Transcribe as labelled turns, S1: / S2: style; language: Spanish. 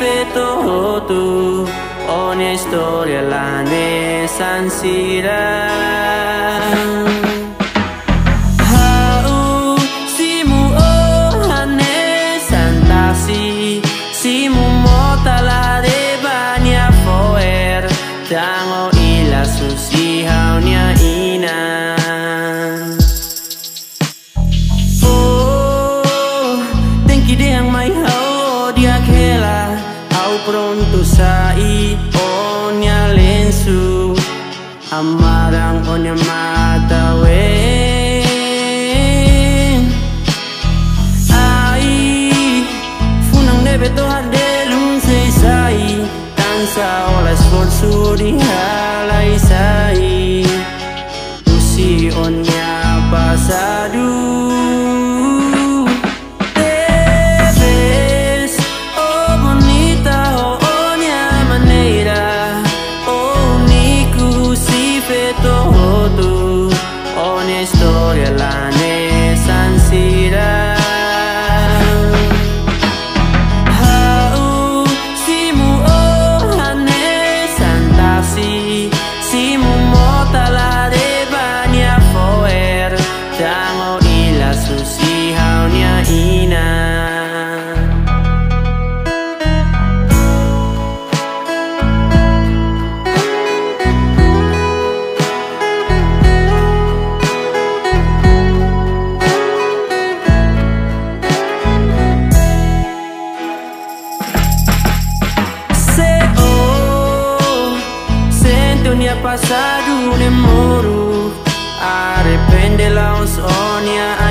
S1: De una historia la necesitan. Ah, si oh, una fantasía, si muerto la debaña fuera, tengo hielo sus hijos ni a inan. Oh, ten que de ang hau pronto sai onya lensu amarang onya mata wen eh. ai funang debe to hardelun sei sai tan sa ola sforzo di halai ni muru. Arepende la usonia.